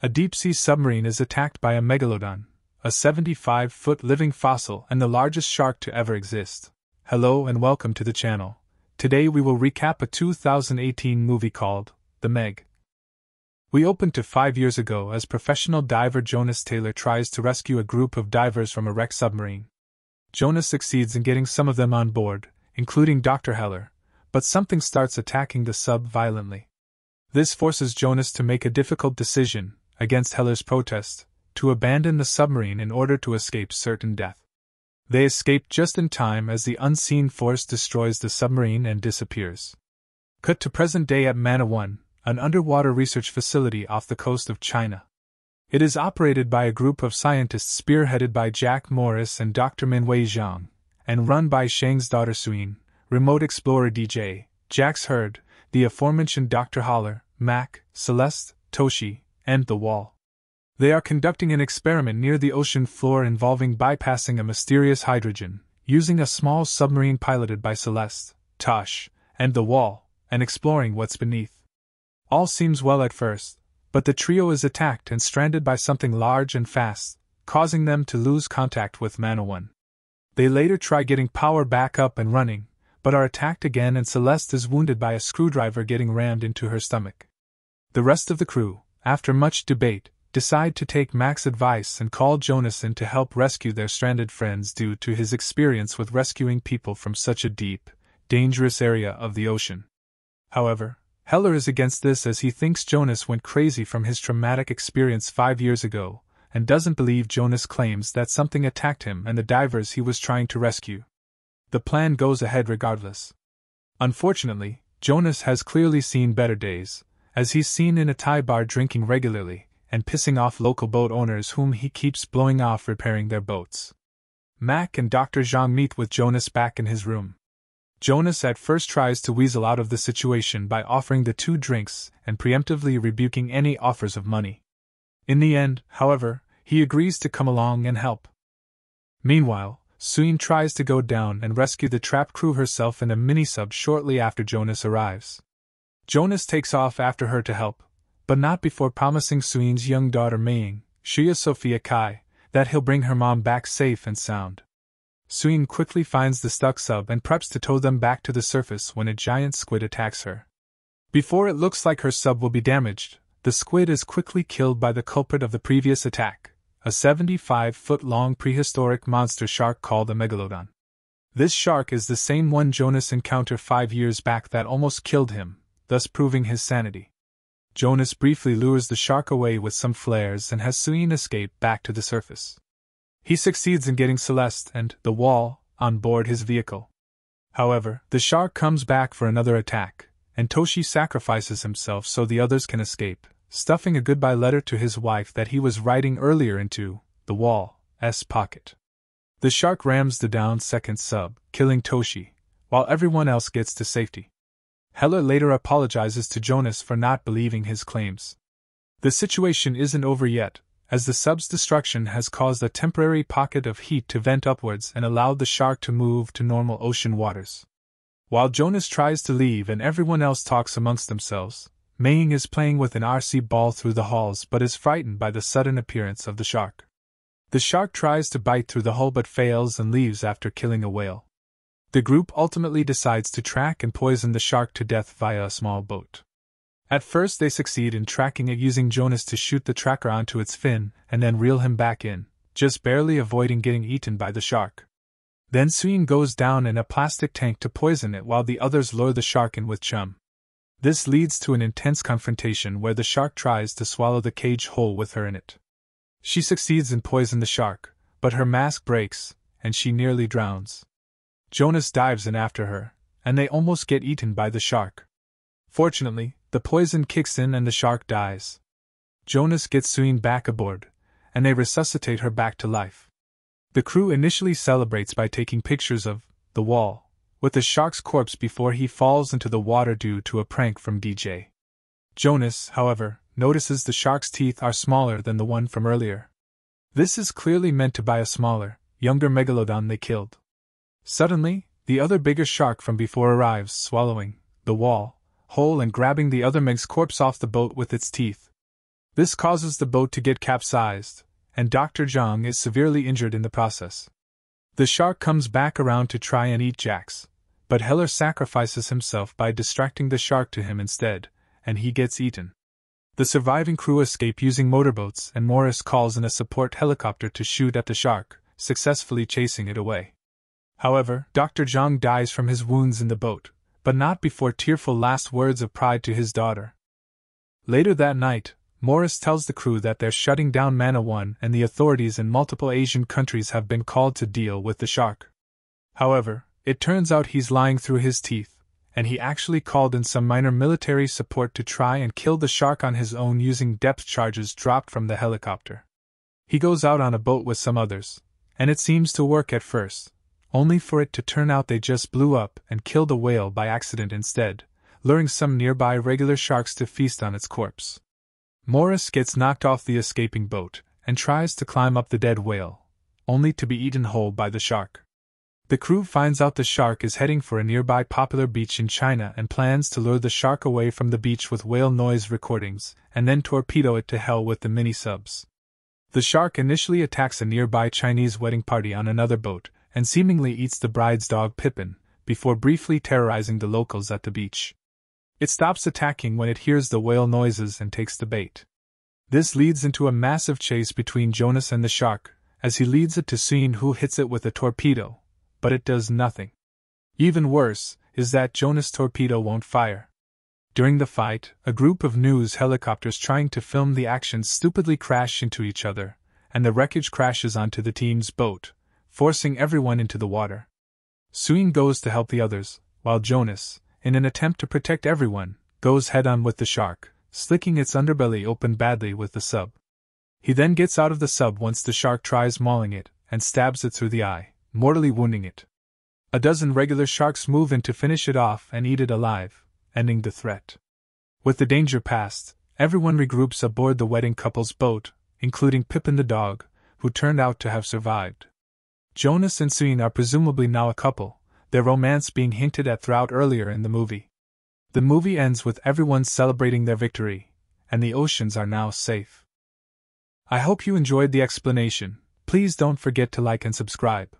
A deep sea submarine is attacked by a megalodon, a 75 foot living fossil and the largest shark to ever exist. Hello and welcome to the channel. Today we will recap a 2018 movie called The Meg. We opened to five years ago as professional diver Jonas Taylor tries to rescue a group of divers from a wrecked submarine. Jonas succeeds in getting some of them on board, including Dr. Heller, but something starts attacking the sub violently. This forces Jonas to make a difficult decision, against Heller's protest, to abandon the submarine in order to escape certain death. They escape just in time as the unseen force destroys the submarine and disappears. Cut to present day at Mana 1, an underwater research facility off the coast of China. It is operated by a group of scientists spearheaded by Jack Morris and Dr. Minwei Zhang, and run by Zhang's daughter Suyin, remote explorer DJ, Jax Herd, the aforementioned Dr. Heller, Mac, Celeste, Toshi, and The Wall. They are conducting an experiment near the ocean floor involving bypassing a mysterious hydrogen, using a small submarine piloted by Celeste, Tosh, and The Wall, and exploring what's beneath. All seems well at first, but the trio is attacked and stranded by something large and fast, causing them to lose contact with Mana 1. They later try getting power back up and running, but are attacked again and Celeste is wounded by a screwdriver getting rammed into her stomach. The rest of the crew, after much debate, decide to take Mac's advice and call Jonas in to help rescue their stranded friends due to his experience with rescuing people from such a deep, dangerous area of the ocean. However, Heller is against this as he thinks Jonas went crazy from his traumatic experience five years ago, and doesn't believe Jonas' claims that something attacked him and the divers he was trying to rescue. The plan goes ahead regardless. Unfortunately, Jonas has clearly seen better days, as he's seen in a Thai bar drinking regularly and pissing off local boat owners whom he keeps blowing off repairing their boats. Mac and Dr. Zhang meet with Jonas back in his room. Jonas at first tries to weasel out of the situation by offering the two drinks and preemptively rebuking any offers of money. In the end, however, he agrees to come along and help. Meanwhile, Suyin tries to go down and rescue the trapped crew herself in a mini sub shortly after Jonas arrives. Jonas takes off after her to help, but not before promising Suyin's young daughter Meiying, Shuya Sophia Cai, that he'll bring her mom back safe and sound. Suyin quickly finds the stuck sub and preps to tow them back to the surface when a giant squid attacks her. Before it looks like her sub will be damaged, the squid is quickly killed by the culprit of the previous attack, a 75 foot long prehistoric monster shark called a megalodon. This shark is the same one Jonas encountered five years back that almost killed him, thus proving his sanity. Jonas briefly lures the shark away with some flares and has Suyin escape back to the surface. He succeeds in getting Celeste and the wall on board his vehicle. However, the shark comes back for another attack, and Toshi sacrifices himself so the others can escape, stuffing a goodbye letter to his wife that he was writing earlier into the wall's pocket. The shark rams the downed second sub, killing Toshi, while everyone else gets to safety. Heller later apologizes to Jonas for not believing his claims. The situation isn't over yet, as the sub's destruction has caused a temporary pocket of heat to vent upwards and allowed the shark to move to normal ocean waters. While Jonas tries to leave and everyone else talks amongst themselves, Meiying is playing with an RC ball through the halls but is frightened by the sudden appearance of the shark. The shark tries to bite through the hull but fails and leaves after killing a whale. The group ultimately decides to track and poison the shark to death via a small boat. At first, they succeed in tracking it using Jonas to shoot the tracker onto its fin and then reel him back in, just barely avoiding getting eaten by the shark. Then Suyin goes down in a plastic tank to poison it while the others lure the shark in with chum. This leads to an intense confrontation where the shark tries to swallow the cage whole with her in it. She succeeds in poisoning the shark, but her mask breaks, and she nearly drowns. Jonas dives in after her, and they almost get eaten by the shark. Fortunately, the poison kicks in and the shark dies. Jonas gets Suyin back aboard, and they resuscitate her back to life. The crew initially celebrates by taking pictures of the wall with the shark's corpse before he falls into the water due to a prank from DJ. Jonas, however, notices the shark's teeth are smaller than the one from earlier. This is clearly meant to buy a smaller, younger megalodon they killed. Suddenly, the other bigger shark from before arrives, swallowing the wall whole and grabbing the other Meg's corpse off the boat with its teeth. This causes the boat to get capsized, and Dr. Zhang is severely injured in the process. The shark comes back around to try and eat Jax, but Heller sacrifices himself by distracting the shark to him instead, and he gets eaten. The surviving crew escape using motorboats, and Morris calls in a support helicopter to shoot at the shark, successfully chasing it away. However, Dr. Zhang dies from his wounds in the boat, but not before tearful last words of pride to his daughter. Later that night, Morris tells the crew that they're shutting down Mana 1 and the authorities in multiple Asian countries have been called to deal with the shark. However, it turns out he's lying through his teeth, and he actually called in some minor military support to try and kill the shark on his own using depth charges dropped from the helicopter. He goes out on a boat with some others, and it seems to work at first, only for it to turn out they just blew up and killed a whale by accident instead, luring some nearby regular sharks to feast on its corpse. Morris gets knocked off the escaping boat and tries to climb up the dead whale, only to be eaten whole by the shark. The crew finds out the shark is heading for a nearby popular beach in China and plans to lure the shark away from the beach with whale noise recordings and then torpedo it to hell with the mini subs. The shark initially attacks a nearby Chinese wedding party on another boat and seemingly eats the bride's dog Pippin, before briefly terrorizing the locals at the beach. It stops attacking when it hears the whale noises and takes the bait. This leads into a massive chase between Jonas and the shark, as he leads it to Suyin who hits it with a torpedo, but it does nothing. Even worse is that Jonas' torpedo won't fire. During the fight, a group of news helicopters trying to film the action stupidly crash into each other, and the wreckage crashes onto the team's boat, forcing everyone into the water. Suyin goes to help the others, while Jonas, in an attempt to protect everyone, goes head on with the shark, slicking its underbelly open badly with the sub. He then gets out of the sub once the shark tries mauling it, and stabs it through the eye, mortally wounding it. A dozen regular sharks move in to finish it off and eat it alive, ending the threat. With the danger past, everyone regroups aboard the wedding couple's boat, including Pippin the dog, who turned out to have survived. Jonas and Suyin are presumably now a couple, their romance being hinted at throughout earlier in the movie. The movie ends with everyone celebrating their victory, and the oceans are now safe. I hope you enjoyed the explanation. Please don't forget to like and subscribe.